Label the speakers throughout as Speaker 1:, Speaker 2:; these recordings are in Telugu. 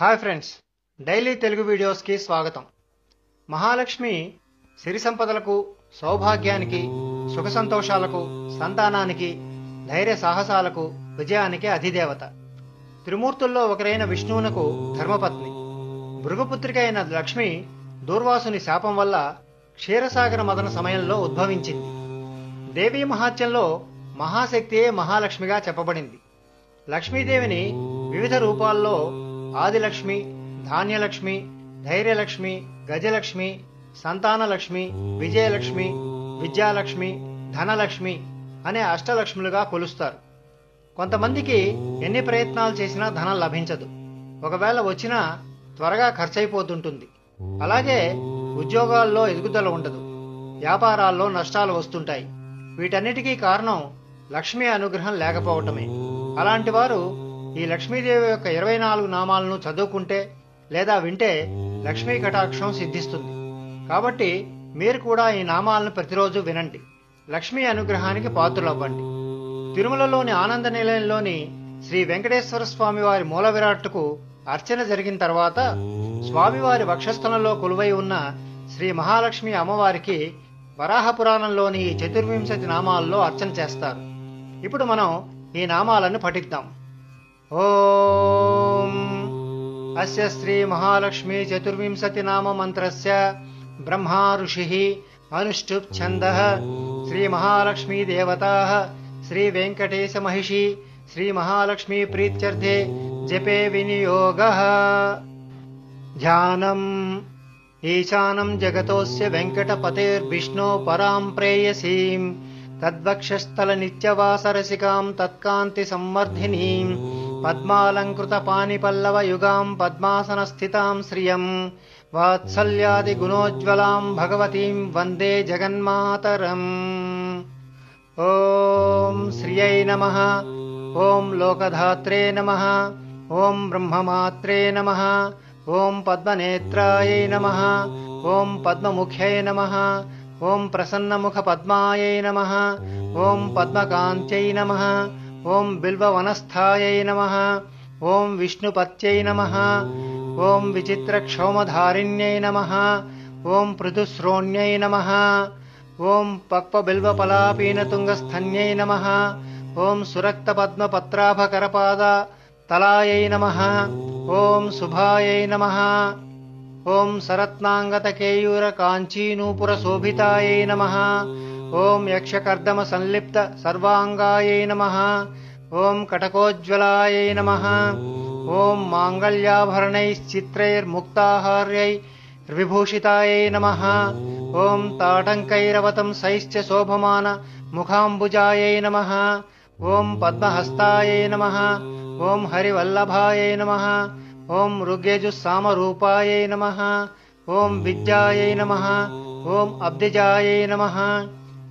Speaker 1: హాయ్ ఫ్రెండ్స్ డైలీ తెలుగు వీడియోస్కి స్వాగతం. మహాలక్ష్మి సిరి సంపదలకు సౌభాగ్యానికి సుఖ సంతోషాలకు సంతానానికి ధైర్య సాహసాలకు విజయానికి అధిదేవత. త్రిమూర్తుల్లో ఒకరైన విష్ణువునకు ధర్మపత్ని. భృగపుత్రిక అయిన లక్ష్మి దూర్వాసుని శాపం వల్ల క్షీరసాగర మదన సమయంలో ఉద్భవించింది. దేవీ మహాత్యంలో మహాశక్తియే మహాలక్ష్మిగా చెప్పబడింది. లక్ష్మీదేవిని వివిధ రూపాల్లో ఆదిలక్ష్మి ధాన్యలక్ష్మి ధైర్యలక్ష్మి గజలక్ష్మి సంతానలక్ష్మి విజయలక్ష్మి విద్యాలక్ష్మి ధనలక్ష్మి అనే అష్టలక్ష్ములుగా కొలుస్తారు. కొంతమందికి ఎన్ని ప్రయత్నాలు చేసినా ధనం లభించదు. ఒకవేళ వచ్చినా త్వరగా ఖర్చయిపోతుంటుంది అలాగే ఉద్యోగాల్లో ఎదుగుదల ఉండదు. వ్యాపారాల్లో నష్టాలు వస్తుంటాయి. వీటన్నిటికీ కారణం లక్ష్మీ అనుగ్రహం లేకపోవటమే. అలాంటి వారు ఈ లక్ష్మీదేవి యొక్క ఇరవై నాలుగు నామాలను చదువుకుంటే లేదా వింటే లక్ష్మీ కటాక్షం సిద్ధిస్తుంది. కాబట్టి మీరు కూడా ఈ నామాలను ప్రతిరోజు వినండి. లక్ష్మీ అనుగ్రహానికి పాత్రులవ్వండి. తిరుమలలోని ఆనంద నిలయంలోని శ్రీ వెంకటేశ్వర స్వామి వారి మూల విరాట్కు అర్చన జరిగిన తర్వాత స్వామివారి వక్షస్థలంలో కొలువై ఉన్న శ్రీ మహాలక్ష్మి అమ్మవారికి వరాహ పురాణంలోని ఈ చతుర్వింశతి నామాల్లో అర్చన చేస్తారు. ఇప్పుడు మనం ఈ నామాలను పఠిద్దాం. ॐ। अस्य श्रीमहालक्ष्मीचतुर्विंशतिनाम मन्त्रस्य ब्रह्मा ऋषिः अनुष्टुप्छन्दः श्रीमहालक्ष्मीदेवताः श्रीवेङ्कटेशमहिषी श्रीमहालक्ष्मीप्रीत्यर्थे जपे विनियोगः। ध्यानम्। ईशानं जगतोऽस्य वेङ्कटपतेर्विष्णो परां प्रेयसीं तद्वक्षस्थलनित्यवासरसिकां तत्कान्तिसंवर्धिनीम्। पद्मालङ्कृतपाणिपल्लवयुगाम् पद्मासनस्थिताम् श्रियम् वात्सल्यादिगुणोज्ज्वलाम् भगवतीम् वन्दे जगन्मातरम्। ॐ श्रियै नमः ॐ लोकधात्रे नमः ॐ ब्रह्ममात्रे नमः ॐ पद्मनेत्रायै नमः ॐ पद्ममुख्यै नमः ॐ प्रसन्नमुखपद्मायै नमः ॐ पद्मकान्त्यै नमः ॐ बिल्ववनस्थायै नमः ॐ विष्णुपत्यै नमः ॐ विचित्रक्षौमधारिण्यै नमः ॐ पृथुश्रोण्यै नमः ॐ पक्वबिल्वपलापीनतुङ्गस्थन्यै नमः ॐ सुरक्तपद्मपत्राभकरपाद तलायै नमः ॐ शुभायै नमः ॐ सरत्नाङ्गतकेयूरकाञ्चीनूपुरशोभितायै नमः ॐ यक्षकर्दमसंलिप्त सर्वाङ्गायै नमः। ॐ कटकोज्ज्वलायै नमः। ॐ माङ्गल्याभरणैश्चित्रैर्मुक्ताहार्यै विभूषितायै नमः। ॐ ताटङ्कैरवतंसैश्च शोभमानमुखाम्बुजायै नमः। ॐ पद्महस्तायै नमः। ॐ हरिवल्लभायै नमः। ॐ ॐगजुस्सामरूपायै नमः। ॐ विद्यायै नमः। ॐ अब्धिजायै नमः।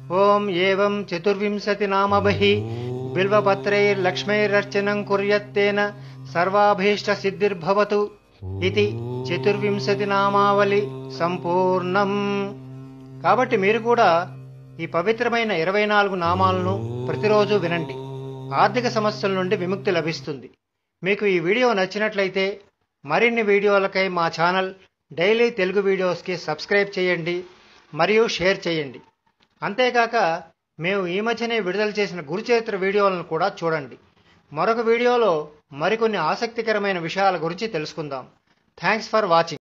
Speaker 1: ఓం తాటంకైరవతం సైశ్చ శోభమాన ముఖాంబుజాయై నమ ఓం. పద్మహస్తాయై నమ ఓం హరివల్లభాయై నమ ఓం ఋగ్యజుస్సామరూపాయై నమ ఓం విద్యాయై నమ ఓం అబ్దిజాయై నమ ఓం ఏవం చతుర్వింశతి నామభిः బిల్వపత్రైర్లక్ష్మైరర్చనం కుర్యత్తేన సర్వాభీష్ట సిద్ధిర్భవతు ఇది చతుర్వింశతి నామావళి సంపూర్ణం. కాబట్టి మీరు కూడా ఈ పవిత్రమైన ఇరవై నాలుగు నామాలను ప్రతిరోజు వినండి. ఆర్థిక సమస్యల నుండి విముక్తి లభిస్తుంది. మీకు ఈ వీడియో నచ్చినట్లయితే మరిన్ని వీడియోలకై మా ఛానల్ డైలీ తెలుగు వీడియోస్కి సబ్స్క్రైబ్ చేయండి. మరియు షేర్ చేయండి. అంతేకాక మేము ఈ మధ్యనే విడుదల చేసిన గురుచరిత్ర వీడియోలను కూడా చూడండి. మరొక వీడియోలో మరికొన్ని ఆసక్తికరమైన విషయాల గురించి తెలుసుకుందాం. Thanks for watching